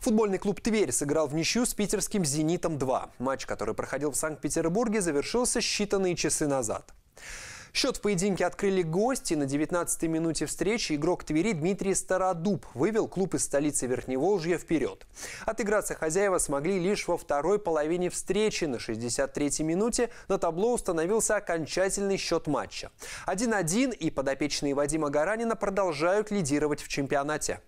Футбольный клуб «Тверь» сыграл в ничью с питерским «Зенитом-2». Матч, который проходил в Санкт-Петербурге, завершился считанные часы назад. Счет в поединке открыли гости. На 19-й минуте встречи игрок Твери Дмитрий Стародуб вывел клуб из столицы Верхневолжья вперед. Отыграться хозяева смогли лишь во второй половине встречи. На 63-й минуте на табло установился окончательный счет матча. 1-1 и подопечные Вадима Гаранина продолжают лидировать в чемпионате.